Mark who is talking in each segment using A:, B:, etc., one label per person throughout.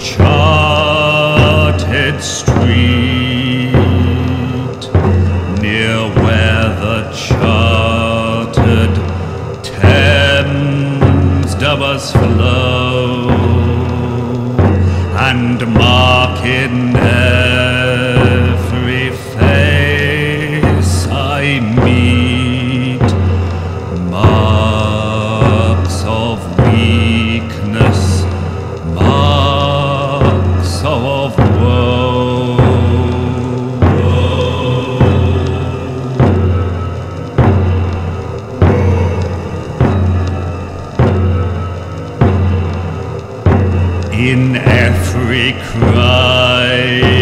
A: charted street near where the charted Thames does flow and mark in every face I meet. cry.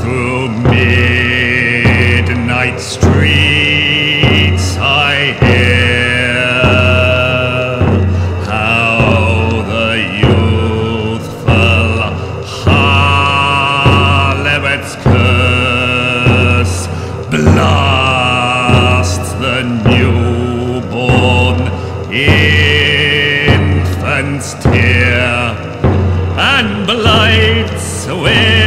A: Through midnight streets I hear how the youthful harlot's curse blasts the newborn infant's tear and blights with